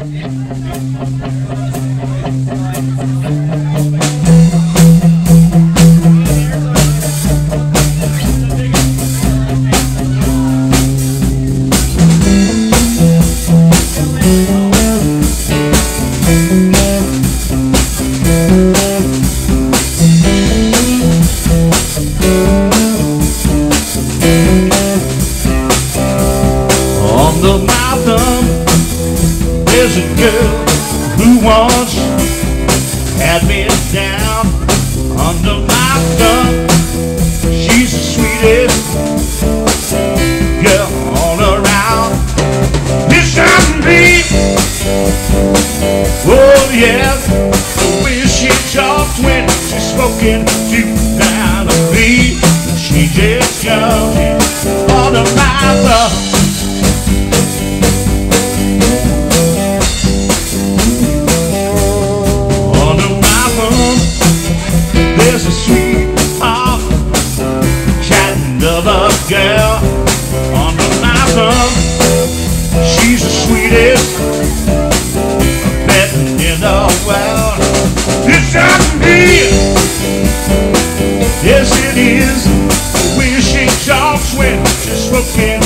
On the mountain there's a girl who once had me down under my thumb. She's the sweetest girl all around. Miss Johnny, oh yeah. the way she talks when she's spoken to down to me, she just comes. world. not me. Yes, it is. Wishing dogs went just for.